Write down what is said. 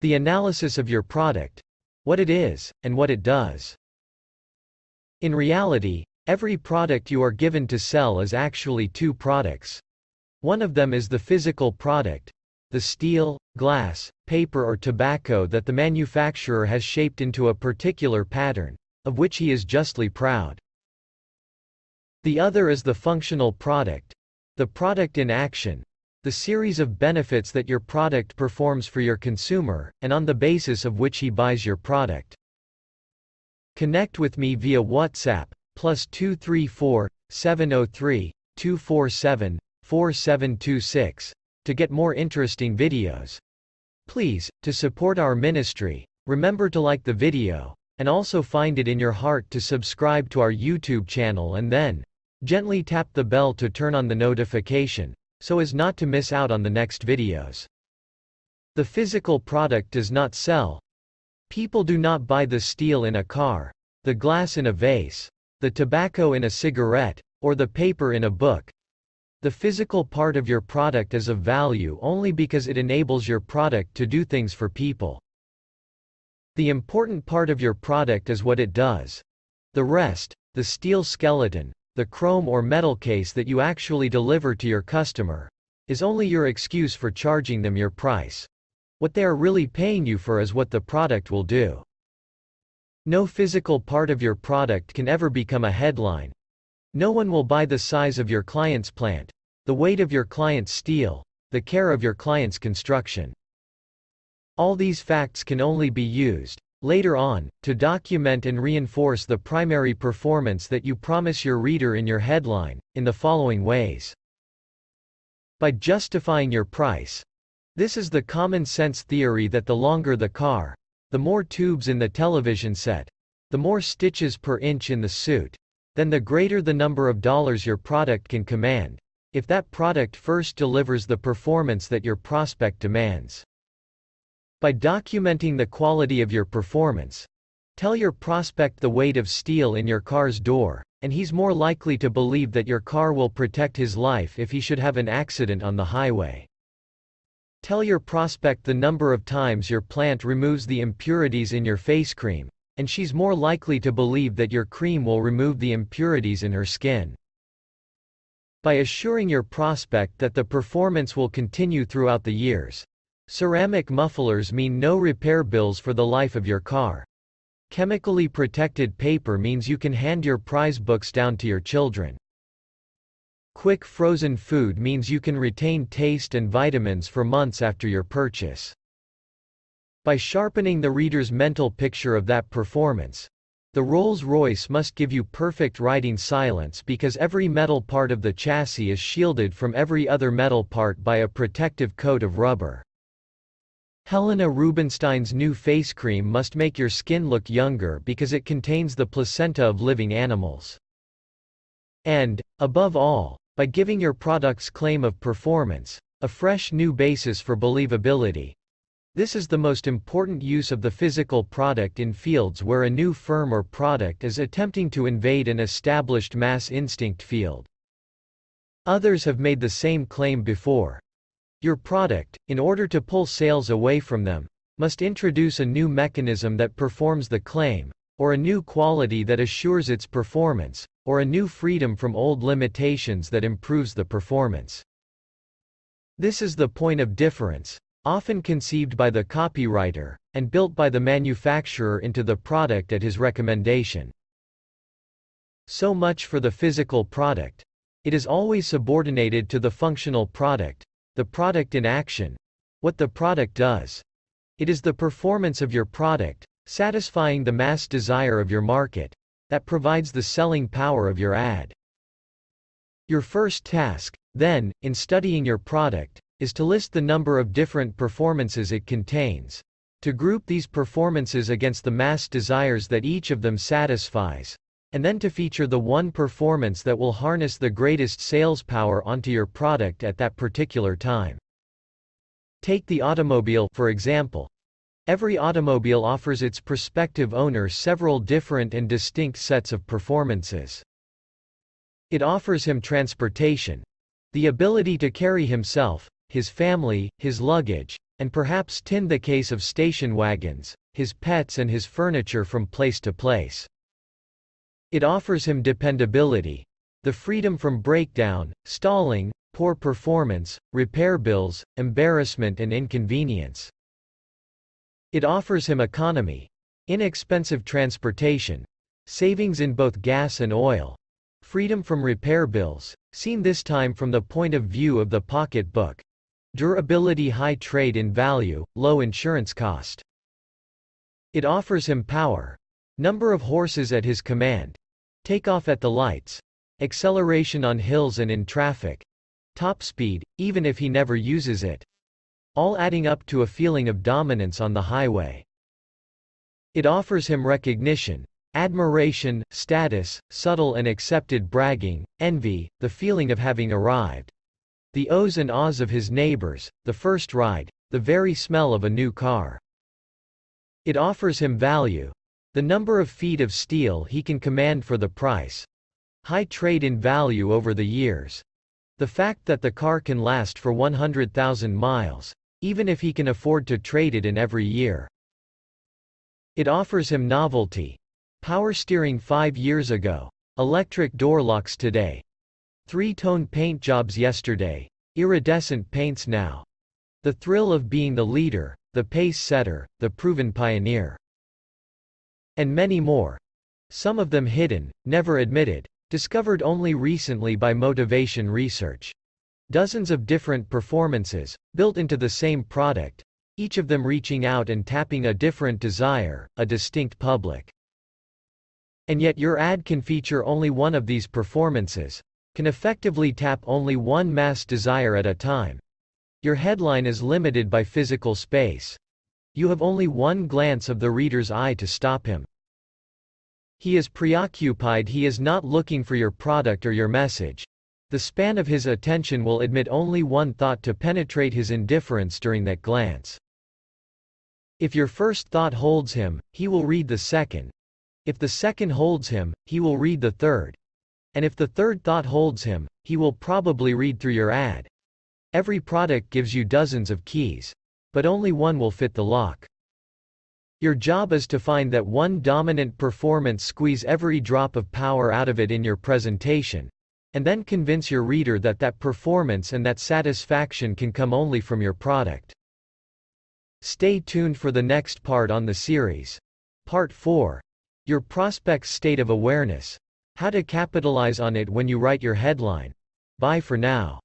The analysis of your product, what it is, and what it does. In reality, every product you are given to sell is actually two products. One of them is the physical product, the steel, glass, paper or tobacco that the manufacturer has shaped into a particular pattern, of which he is justly proud. The other is the functional product, the product in action, the series of benefits that your product performs for your consumer, and on the basis of which he buys your product. Connect with me via WhatsApp, plus 234 703 247 4726, to get more interesting videos. Please, to support our ministry, remember to like the video, and also find it in your heart to subscribe to our YouTube channel and then, gently tap the bell to turn on the notification so as not to miss out on the next videos. The physical product does not sell. People do not buy the steel in a car, the glass in a vase, the tobacco in a cigarette, or the paper in a book. The physical part of your product is of value only because it enables your product to do things for people. The important part of your product is what it does. The rest, the steel skeleton, the chrome or metal case that you actually deliver to your customer, is only your excuse for charging them your price. What they are really paying you for is what the product will do. No physical part of your product can ever become a headline. No one will buy the size of your client's plant, the weight of your client's steel, the care of your client's construction. All these facts can only be used, Later on, to document and reinforce the primary performance that you promise your reader in your headline, in the following ways. By justifying your price. This is the common sense theory that the longer the car, the more tubes in the television set, the more stitches per inch in the suit, then the greater the number of dollars your product can command, if that product first delivers the performance that your prospect demands. By documenting the quality of your performance, tell your prospect the weight of steel in your car's door, and he's more likely to believe that your car will protect his life if he should have an accident on the highway. Tell your prospect the number of times your plant removes the impurities in your face cream, and she's more likely to believe that your cream will remove the impurities in her skin. By assuring your prospect that the performance will continue throughout the years, Ceramic mufflers mean no repair bills for the life of your car. Chemically protected paper means you can hand your prize books down to your children. Quick frozen food means you can retain taste and vitamins for months after your purchase. By sharpening the reader's mental picture of that performance, the Rolls-Royce must give you perfect riding silence because every metal part of the chassis is shielded from every other metal part by a protective coat of rubber. Helena Rubinstein's new face cream must make your skin look younger because it contains the placenta of living animals. And, above all, by giving your product's claim of performance, a fresh new basis for believability. This is the most important use of the physical product in fields where a new firm or product is attempting to invade an established mass instinct field. Others have made the same claim before. Your product, in order to pull sales away from them, must introduce a new mechanism that performs the claim, or a new quality that assures its performance, or a new freedom from old limitations that improves the performance. This is the point of difference, often conceived by the copywriter, and built by the manufacturer into the product at his recommendation. So much for the physical product. It is always subordinated to the functional product, the product in action. What the product does. It is the performance of your product, satisfying the mass desire of your market, that provides the selling power of your ad. Your first task, then, in studying your product, is to list the number of different performances it contains, to group these performances against the mass desires that each of them satisfies, and then to feature the one performance that will harness the greatest sales power onto your product at that particular time. Take the automobile for example. Every automobile offers its prospective owner several different and distinct sets of performances. It offers him transportation, the ability to carry himself, his family, his luggage, and perhaps tin the case of station wagons, his pets and his furniture from place to place. It offers him dependability, the freedom from breakdown, stalling, poor performance, repair bills, embarrassment and inconvenience. It offers him economy, inexpensive transportation, savings in both gas and oil, freedom from repair bills, seen this time from the point of view of the pocketbook, durability high trade in value, low insurance cost. It offers him power. Number of horses at his command. Takeoff at the lights. Acceleration on hills and in traffic. Top speed, even if he never uses it. All adding up to a feeling of dominance on the highway. It offers him recognition, admiration, status, subtle and accepted bragging, envy, the feeling of having arrived. The ohs and ahs of his neighbors, the first ride, the very smell of a new car. It offers him value. The number of feet of steel he can command for the price. High trade in value over the years. The fact that the car can last for 100,000 miles, even if he can afford to trade it in every year. It offers him novelty. Power steering five years ago. Electric door locks today. Three-tone paint jobs yesterday. Iridescent paints now. The thrill of being the leader, the pace setter, the proven pioneer. And many more. Some of them hidden, never admitted, discovered only recently by motivation research. Dozens of different performances, built into the same product, each of them reaching out and tapping a different desire, a distinct public. And yet your ad can feature only one of these performances, can effectively tap only one mass desire at a time, your headline is limited by physical space. You have only one glance of the reader's eye to stop him. He is preoccupied he is not looking for your product or your message. The span of his attention will admit only one thought to penetrate his indifference during that glance. If your first thought holds him, he will read the second. If the second holds him, he will read the third. And if the third thought holds him, he will probably read through your ad. Every product gives you dozens of keys. But only one will fit the lock. Your job is to find that one dominant performance squeeze every drop of power out of it in your presentation. And then convince your reader that that performance and that satisfaction can come only from your product. Stay tuned for the next part on the series. Part 4. Your prospect's state of awareness. How to capitalize on it when you write your headline. Bye for now.